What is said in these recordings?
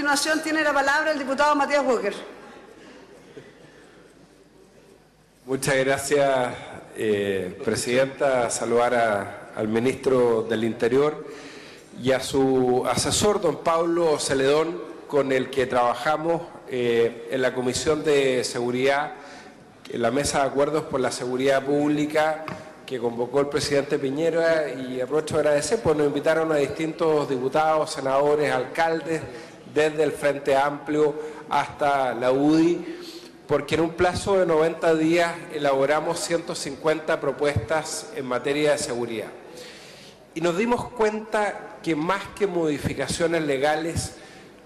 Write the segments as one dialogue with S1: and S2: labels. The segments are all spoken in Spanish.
S1: continuación tiene la palabra el diputado Matías Walker.
S2: Muchas gracias, eh, Presidenta. Saludar a- al ministro del Interior y a su asesor, don Pablo Celedón, con el que trabajamos eh, en la Comisión de Seguridad, en la Mesa de Acuerdos por la Seguridad Pública que convocó el presidente Piñera y aprovecho de agradecer, pues nos invitaron a distintos diputados, senadores, alcaldes, desde el Frente Amplio hasta la UDI, porque en un plazo de 90 días elaboramos 150 propuestas en materia de seguridad. Y nos dimos cuenta que más que modificaciones legales,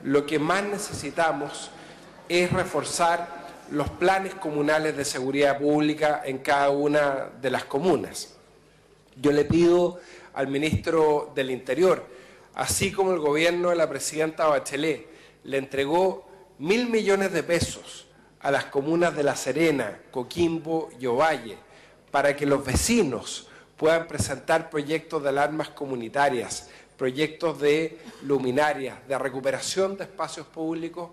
S2: lo que más necesitamos es reforzar los planes comunales de seguridad pública en cada una de las comunas. Yo le pido al ministro del Interior, así como el gobierno de la presidenta Bachelet le entregó mil millones de pesos a las comunas de La Serena, Coquimbo y Ovalle, para que los vecinos puedan presentar proyectos de alarmas comunitarias, proyectos de luminarias, de recuperación de espacios públicos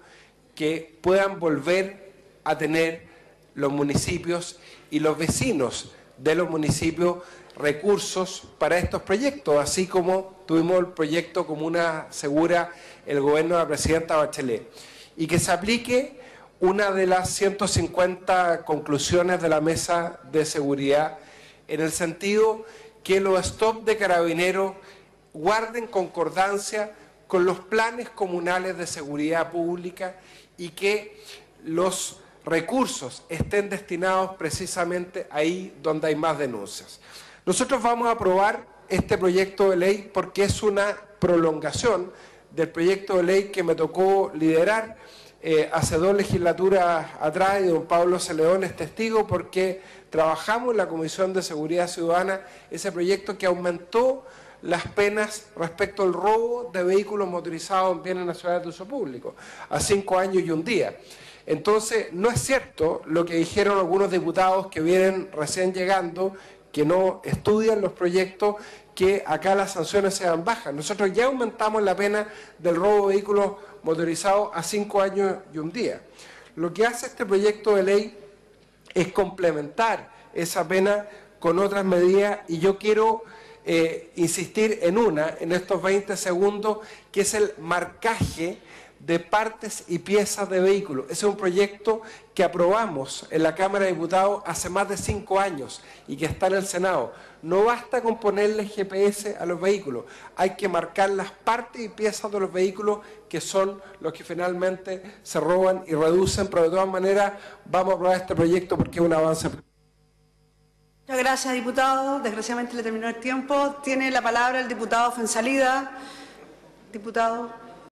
S2: que puedan volver a tener los municipios y los vecinos de los municipios recursos para estos proyectos, así como tuvimos el proyecto Comuna Segura, el gobierno de la presidenta Bachelet, y que se aplique una de las 150 conclusiones de la mesa de seguridad en el sentido que los stop de carabineros guarden concordancia con los planes comunales de seguridad pública y que los recursos estén destinados precisamente ahí donde hay más denuncias. Nosotros vamos a aprobar este proyecto de ley porque es una prolongación del proyecto de ley que me tocó liderar eh, hace dos legislaturas atrás y don Pablo Celedón es testigo porque trabajamos en la Comisión de Seguridad Ciudadana ese proyecto que aumentó las penas respecto al robo de vehículos motorizados en bienes nacionales de uso público a cinco años y un día. Entonces, no es cierto lo que dijeron algunos diputados que vienen recién llegando, que no estudian los proyectos, que acá las sanciones sean bajas. Nosotros ya aumentamos la pena del robo de vehículos motorizados a cinco años y un día. Lo que hace este proyecto de ley es complementar esa pena con otras medidas y yo quiero eh, insistir en una, en estos 20 segundos, que es el marcaje de partes y piezas de vehículos. Ese es un proyecto que aprobamos en la Cámara de Diputados hace más de cinco años y que está en el Senado. No basta con ponerle GPS a los vehículos, hay que marcar las partes y piezas de los vehículos que son los que finalmente se roban y reducen, pero de todas maneras vamos a aprobar este proyecto porque es un avance.
S1: Muchas gracias, diputado. Desgraciadamente le terminó el tiempo. Tiene la palabra el diputado Fensalida. Diputado.